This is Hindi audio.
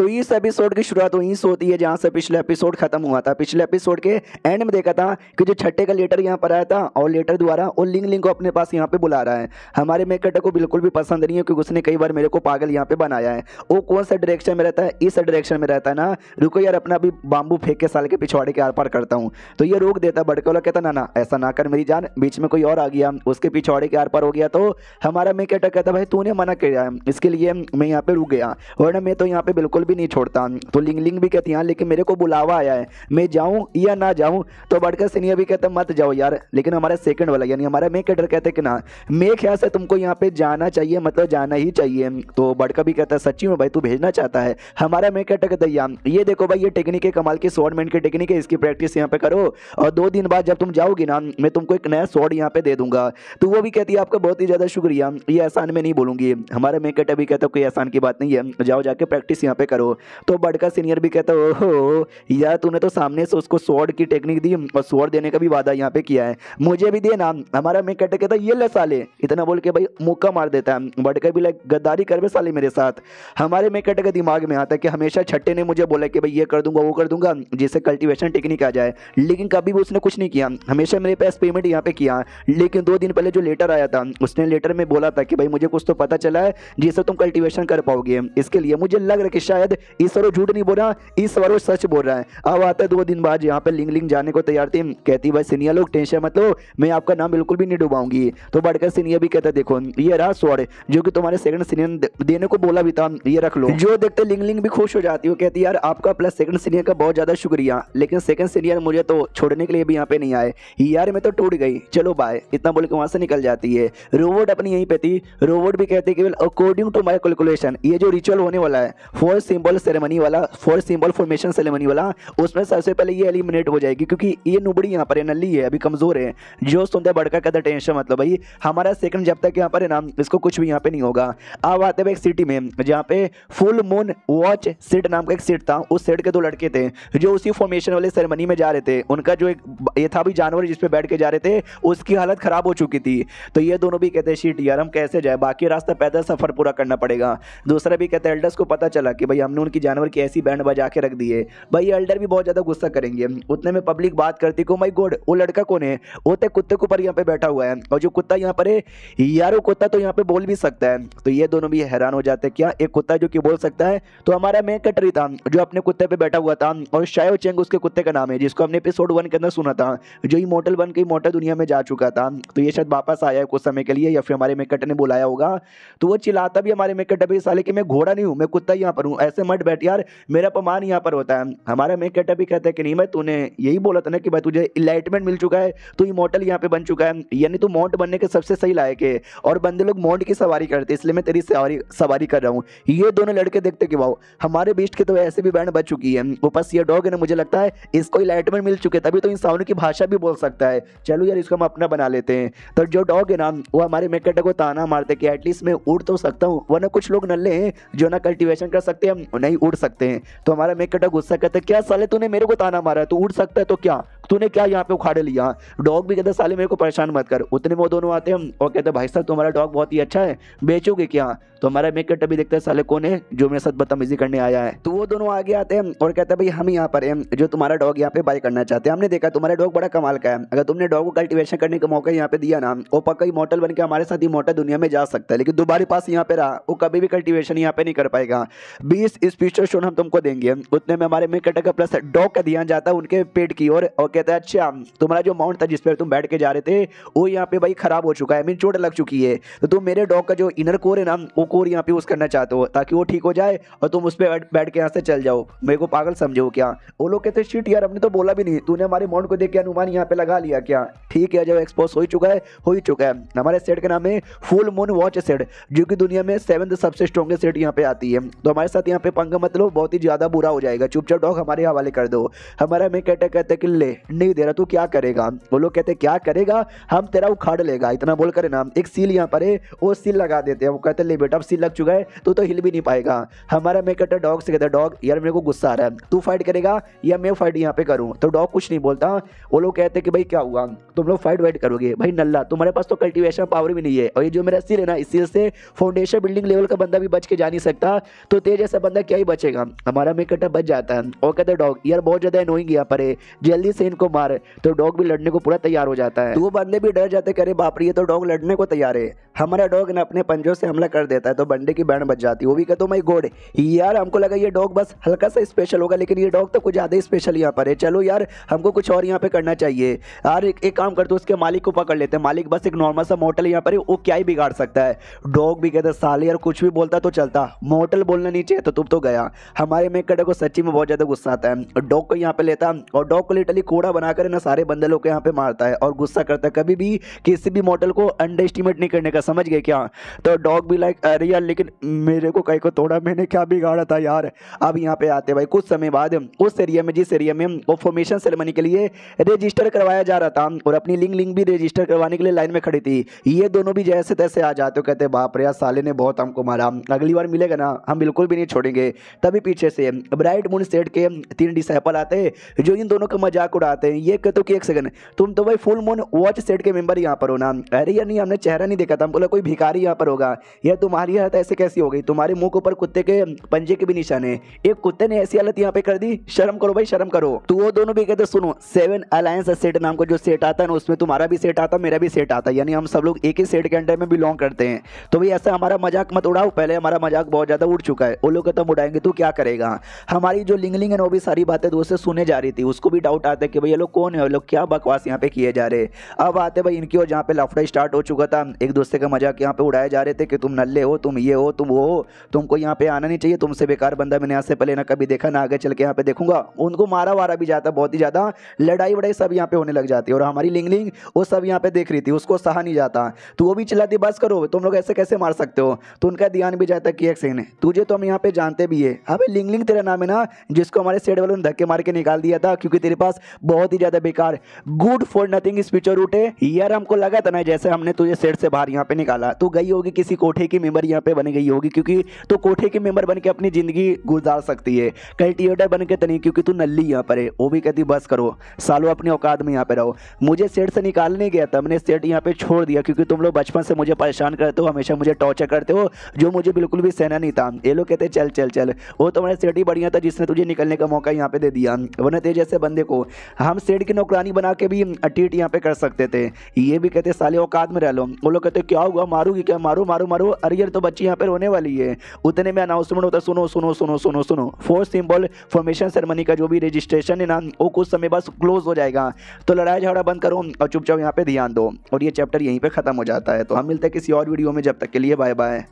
तो इस एपिसोड की शुरुआत वहीं से होती है जहाँ से पिछले एपिसोड खत्म हुआ था। पिछले एपिसोड के एंड में देखा था कि जो छठे का लेटर यहाँ पर आया था और लेटर द्वारा वो लिंग लिंग को अपने पास यहाँ पे बुला रहा है। हमारे मेकटर को बिल्कुल भी पसंद नहीं है क्योंकि उसने कई बार मेरे को पागल यहाँ पे बनाया है। वो कौन सा डायरेक्शन में रहता है? इस डायरेक्शन में रहता है ना। रुको यार, अपना भी बाम्बू फेंक के साल के पिछवाड़े के आर पार करता हूँ। तो ये रोक देता बड़के वाला कहता ना ना, ऐसा ना कर मेरी जान। बीच में कोई और आ गया, उसके पिछवाड़े के आर पार हो गया तो हमारा मेकटर कहता भाई, तूने मना किया इसके लिए मैं यहाँ पे रुक गया। वरना मैं तो यहाँ पे बिल्कुल भी नहीं छोड़ता। तो लिंग लिंग भी कहती हाँ लेकिन मेरे को बुलावा आया है। मैं जाऊँ या ना जाऊँ तो बढ़कर सीनियर भी कहते मत जाओ यार। लेकिन हमारा सेकंड वाला, यानी हमारा मे कैडर कहते कि ना मे ख्याल से तुमको यहाँ पे जाना चाहिए मतलब जाना ही चाहिए। तो बड़का भी कहता सच्ची में भाई, तू भेजना चाहता है? हमारा मे कैडर कहता है, ये देखो भाई, ये टेक्निक है कमाल की शॉर्ट मैंट की टेक्निक है, इसकी प्रैक्टिस यहाँ पे करो। और दो दिन बाद जब तुम जाओगी ना, मैं तुमको एक नया शॉर्ट यहाँ पे दे दूँगा। तो वो भी कहती है, आपका बहुत ही ज़्यादा शुक्रिया, ये एहसान में नहीं बोलूँगी। हमारा मे कैटर भी कहता कोई एहसान की बात नहीं है, जाओ जाके प्रैक्टिस यहाँ पे करो। तो बड़का सीनियर भी कहता है ओहो, यार तूने तो सामने से उसको स्वॉर्ड की टेक्निक दी और स्वॉर्ड देने का भी वादा यहाँ पे किया है। मुझे भी दे ना, हमारा मैं कहते कहता, ये ले साले। इतना बोल के भाई मुक्का मार देता है। बड़का भी लाइक गद्दारी कर साले मेरे साथ। हमारे मैं कहते के दिमाग में आता है कि हमेशा छट्टे ने मुझे बोला कि भाई ये कर दूँगा, वो कर दूँगा, जिससे कल्टिवेशन टेक्निक आ जाए। लेकिन कभी भी उसने कुछ नहीं किया। हमेशा मेरे पास पेमेंट यहाँ पे किया। लेकिन दो दिन पहले जो लेटर आया था, उसने लेटर में बोला था कि भाई मुझे कुछ तो पता चला है, जिससे तुम कल्टिवेशन कर पाओगे। इसके लिए मुझे लग रहा है कि शायद इस झूठ नहीं बोल रहा वो सच बोल रहा है। अब आता है दो दिन बाद यहाँ पे लिंग लिंग जाने को तैयार थी। कहती, भाई सीनियर लोग, टेंशन मत लो, मैं आपका नाम बिल्कुल भी नहीं डुबाऊँगी। तो बढ़कर सीनियर भी कहता, देखो, ये रहा स्वर्ण, जो कि तुम्हारे सेकंड सीनियर देने को बोला भी था, ये रख लो। जो देखते लिंग लिंग भी खुश हो जाती है कहती, यार, आपका प्लस सेकंड सीनियर का बहुत ज़्यादा शुक्रिया, लेकिन सेकंड सीनियर मुझे तो छोड़ने के लिए भी यहाँ पे नहीं आए। यार, मैं तो टूट गई। चलो बाय इतना बोल के वहाँ से निकल जाती है। रोबोट अपनी यहीं पे थी। रोबोट भी कहते केवल अकॉर्डिंग टू माई कैलकुलेशन ये जो रिचुअल होने वाला है फोर सिंबल सेरेमनी वाला फोर सिंबल फॉर्मेशन सेरेमनी वाला, उसमें सबसे पहले ये एलिमिनेट हो जाएगी, क्योंकि ये नुबड़ी यहाँ पर है, नली है, अभी कमज़ोर है। जो सुनते बड़का कहता टेंशन मतलब भाई, हमारा सेकंड जब तक यहाँ पर है ना, इसको कुछ भी यहाँ पे नहीं होगा। अब आते हुए एक सिटी में, जहाँ पे फुल मून वॉच सेट नाम का एक सेट था, उस सेट के दो लड़के थे, जो उसी फॉर्मेशन वाले सेरेमनी में जा रहे थे। उनका जो एक, ये था भी जानवर जिसपे बैठ के जा रहे थे, उसकी हालत खराब हो चुकी थी। तो ये दोनों भी कहते हैं शीट यार, हम कैसे जाए? बाकी रास्ता पैदल सफ़र पूरा करना पड़ेगा। दूसरा भी कहते हैं एल्डर्स को पता चला कि भाई हमने उनकी जानवर की ऐसी बैंड बजा के रख दी है। भाई एल्डर भी बहुत ज़्यादा गुस्सा करेंगे। उतने में पब्लिक बात करती को माई गोड वो लड़का कौन है? वो तो कुत्ते के ऊपर यहाँ पे बैठा हुआ है। और जो कुत्ता यहाँ पर है, यार वो कुत्ता तो यहाँ पे बोल भी सकता है। तो ये दोनों भी हैरान हो जाते हैं, क्या एक कुत्ता जो कि बोल सकता है? तो हमारा मैं कटरी था, जो अपने कुत्ते पे बैठा हुआ था। और शायो चेंग उसके कुत्ते का नाम है, जिसको हमने एपिसोड वन के अंदर सुना था, जो ही मोटल बन के मोटल दुनिया में जा चुका था। तो ये शायद वापस आया है कुछ समय के लिए, या फिर हमारे मेकट ने बुलाया होगा। तो वो चिल्लाता भी हमारे मेकट भी साले कि मैं घोड़ा नहीं हूँ, मैं कुत्ता यहाँ पर हूँ। ऐसे मत बैठ। यार, मेरा अपमान यहाँ पर होता है। हमारा मेकट भी कहता है कि नहीं, मैं तूने यही बोला था ना कि भाई तुझे इलाइटमेंट मिल चुका है, तू इमोटल यहाँ पे बन चुका है। यानी तू मौंट बनने के सबसे सही लायक है। और बंदे लोग मौंट की सवारी करते इसलिए मैं तेरी सवारी सवारी कर रहा हूँ। ये दोनों लड़के देखते कि वाओ, हमारे बीच के तो ऐसे भी बैंड बच चुकी है। ऊपर ये डॉग है ना, मुझे लगता है इसको इलाइटमेंट मिल चुके तभी तो इंसानों की भाषा भी बोल सकता है। चलो यार, इसको हम अपना बना लेते हैं। तो जो डॉग है ना, वो हमारे मेकट को ताना मारते कि एटलीस्ट मैं उड़ तो सकता हूँ, वरना कुछ लोग नल्ले हैं जो ना कल्टिवेशन कर सकते हैं। नहीं उड़ सकते हैं। तो हमारा मेकटा गुस्सा कहता है, क्या साले तूने मेरे को ताना मारा है? तो उड़ सकता है तो क्या? तूने क्या यहाँ पे उखाड़े लिया? डॉग भी कहते, साले, मेरे को परेशान मत कर। उतने में वो दोनों आते हैं और कहते, भाई साहब, तुम्हारा डॉग बहुत ही अच्छा है, बेचोगे क्या? तो हमारा मेकट अभी देखते हैं, साले, कौन है जो मेरे साथ बदतमीजी करने आया है? तो वो दोनों आगे आते हैं और कहते हैं, भाई, हम यहाँ पर हैं, जो तुम्हारा डॉग यहाँ पे बाई करना चाहते हैं। हमने देखा, तुम्हारा डॉग बड़ा कमाल का है। अगर तुमने डॉग को कल्टिवेशन करने का मौका यहाँ पे दिया ना, वो पक्का ही मॉडल बन के हमारे साथ ही मोटर दुनिया में जा सकता है। लेकिन दोबारा पास यहाँ पे रहा, वो कभी भी कल्टिवेशन यहाँ पे नहीं कर पाएगा। बीस स्पीचर शोन हम तुमको देंगे। उतने में हमारे मेकट का प्लस डॉग का ध्यान जाता है उनके पेट की ओर और कहता है अच्छा तुम्हारा जो माउंट था जिस पर तुम बैठ के जा रहे थे, वो यहाँ पे भाई खराब हो चुका है मीन चोट लग चुकी है। तो तुम मेरे डॉग का जो इनर कोर है ना, वो कोर यहाँ पे यूज़ करना चाहते हो, ताकि वो ठीक हो जाए और तुम उस पर बैठ के यहाँ से चल जाओ। मेरे को पागल समझो क्या? वो लोग कहते शिट यार, हमने तो बोला भी नहीं। तूने हमारे माउंट को देख के अनुमान यहाँ पे लगा लिया क्या? ठीक है, जब एक्सपोज हो चुका है, हो ही चुका है। हमारे सेट का नाम है फुल मून वॉच सेट जो कि दुनिया में सेवन सबसे स्ट्रॉन्गेस्ट सेट यहाँ पे आती है। तो हमारे साथ यहाँ पे पंगा मतलब बहुत ही ज़्यादा बुरा हो जाएगा। चुपचाप डॉग हमारे हवाले कर दो। हमारा मैं कहते कहते कि, ले नहीं दे रहा, तू क्या करेगा? वो लोग कहते, क्या करेगा? हम तेरा उखाड़ लेगा। इतना बोल करे ना, एक सील यहाँ पर है, वो सील लगा देते हैं। वो कहते, ले बेटा, अब सील लग चुका है, तू तो हिल भी नहीं पाएगा। हमारा मैं कहता डॉग से कहता, डॉग, यार मेरे को गुस्सा आ रहा है। तू फाइट करेगा या मैं फाइट यहाँ पे करूँ? तो डॉग कुछ नहीं बोलता। वो लोग कहते कि, भाई, क्या हुआ? तुम लोग फाइट वाइट करोगे? भाई, नल्ला, तुम्हारे पास तो कल्टिवेशन पावर भी नहीं है। और ये जो मेरा सील है ना, इस सील से फाउंडेशन बिल्डिंग लेवल का बंदा भी बच के जा नहीं सकता। तो तेज ऐसा बंदा क्या ही बचेगा? हमारा मैं बच जाता है। और कहते, डॉग, यार, बहुत ज़्यादा अनोइंग यहाँ पर है। जल्दी से मार तो डॉग भी लड़ने को पूरा तैयार हो जाता है। तो वो बंदे भी डर जाते करे बाप रे ये तो डॉग लड़ने को तैयार है। हमारा डॉग ना अपने पंजों से हमला कर देता है तो बंडे की बैंड बच जाती है। वो भी कहते माई गोड यार हमको लगा ये डॉग बस हल्का सा स्पेशल होगा लेकिन ये डॉग तो कुछ ज़्यादा स्पेशल यहाँ पर है। चलो यार हमको कुछ और यहाँ पे करना चाहिए। यार एक, काम करते उसके मालिक को पकड़ लेते हैं। मालिक बस एक नॉर्मल सा मोटल यहाँ पर वो क्या ही बिगाड़ सकता है। डॉग भी कहते साले यार कुछ भी बोलता तो चलता। मोटल बोलना नहीं चाहिए तो तुम तो गया। हमारे में कड़े को सच्ची में बहुत ज़्यादा गुस्सा आता है। डॉग को यहाँ पे लेता और डॉग को लिटरली कूड़ा बनाकर ना सारे बंदे लोग को यहाँ पे मारता है और गुस्सा करता है। कभी भी किसी भी मॉडल को अंडर एस्टिमेट नहीं करने का, समझ गए क्या? तो डॉग भी लाइक अरे यार, लेकिन मेरे को कहीं को तोड़ा, मैंने क्या बिगाड़ा था यार? अब यहाँ पे आते भाई, कुछ समय बाद उस एरिया में, जिस एरिया में वो फॉर्मेशन सेरेमनी के लिए रजिस्टर करवाया जा रहा था और अपनी लिंक लिंक भी रजिस्टर करवाने के लिए लाइन में खड़ी थी, ये दोनों भी जैसे तैसे आ जाते कहते बाप रे साले ने बहुत हमको मारा। अगली बार मिलेगा ना, हम बिल्कुल भी नहीं छोड़ेंगे। तभी पीछे से ब्राइट मून सेट के तीन डिसाइपल आते जो इन दोनों का मज़ाक उड़ाते हैं, ये कहते कि एक सेकंड तुम तो भाई फुल मून वॉच सेट के मेंबर यहाँ पर हो ना। अरे यार नहीं, हमने चेहरा नहीं देखा था। हम बोला कोई भिखारी यहाँ पर होगा। यह तुम्हारी हालत ऐसे कैसी हो गई? तुम्हारे मुँह के ऊपर कुत्ते के पंजे के भी निशान है। एक कुत्ते ने ऐसी हालत यहाँ पे कर दी, शर्म करो भाई, शर्म करो। तो वो दोनों भी कहते, सुनो सेवन अलायंस सेट नाम का जो सेट आता है ना, उसमें तुम्हारा भी सेट आता, मेरा भी सेट आता। यानी हम सब लोग एक ही सेट के अंडर में बिलोंग करते हैं। तो भाई ऐसा हमारा मज़ाक मत उड़ाओ। पहले हमारा मज़ाक बहुत ज़्यादा उड़ चुका है। वो लोग कहते उड़ाएँगे, तू क्या करेगा? हमारी जो लिंगलिंग है वो भी सारी बातें दोस्त सुने जा रही थी। उसको भी डाउट आता है कि भाई ये लोग कौन है? लोग क्या बकवास यहाँ पे किए जा रहे अब आते भाई, इनकी और जहाँ पे लफड़ा स्टार्ट हो चुका था, एक दूसरे का मज़ाक यहाँ पे उड़ाए जा रहे थे कि तुम नल्ले हो, तुम ये हो, तुम वो हो, तुमको यहाँ पे आना नहीं चाहिए, तुमसे बेकार बंदा मैंने यहाँ से पहले ना कभी देखा, ना आगे चल के यहाँ पे देखूँगा। उनको मारा वारा भी जाता, बहुत ही ज़्यादा लड़ाई वड़ाई सब यहाँ पे होने लग जाती और हमारी लिंग लिंग वो सब यहाँ पे देख रही थी, उसको सहा नहीं जाता। तो वो भी चिल्लाती, बस करो, तुम लोग ऐसे कैसे मार सकते हो? तो उनका ध्यान भी जाता कि एक सेकंड तुझे तो हम यहाँ पे जानते भी है। अबे लिंग लिंग तेरा नाम है ना, जिसको हमारे सेट वालों ने धक्के मार के निकाल दिया था, क्योंकि तेरे पास बहुत ही ज़्यादा बेकार। गुड फॉर नथिंग स्पीचर रूट है। यार, हमको लगा था ना, जैसे हमने तुझे सेट से बाहर यहाँ पे निकाला, तू गई होगी किसी कोठे की मेंबर यहाँ पे बन गई होगी, क्योंकि तो कोठे की मेंबर बन के अपनी ज़िंदगी गुजार सकती है। कल्टिवेटर बन के तो नहीं, क्योंकि तू नल्ली यहाँ पर है। वो भी कहती, बस करो, सालो अपनी औकात में यहाँ पे रहो। मुझे सेट से निकालने गया था, मैंने सेट यहाँ पे छोड़ दिया, क्योंकि तुम लोग बचपन से मुझे परेशान करते हो, हमेशा मुझे टॉर्चर करते हो, जो मुझे बिल्कुल भी सहना नहीं था। ये लोग कहते, चल चल चल। वो तुम्हारे सेट ही बढ़िया था, जिसने तुझे निकलने का मौका यहाँ पे दे दिया। वरना तेज जैसे बंदे को हम सेठ की नौकरानी बना के भी अटीट यहाँ पे कर सकते थे। ये भी कहते, साले औकात में रह लो। वो लोग कहते, क्या हुआ? मारूगी क्या? मारू मारू, मारो। अरे यार तो बच्ची यहाँ पे रोने वाली है। उतने में अनाउंसमेंट होता, सुनो सुनो सुनो सुनो सुनो। फोर्थ सिंबल फॉर्मेशन सेरेमनी का जो भी रजिस्ट्रेशन है ना, वो कुछ समय बस क्लोज हो जाएगा। तो लड़ाई झगड़ा बंद करो, और चुपचाप यहाँ पे ध्यान दो। और ये चैप्टर यहीं पर खत्म हो जाता है। तो हम मिलते हैं किसी और वीडियो में, जब तक के लिए बाय बाय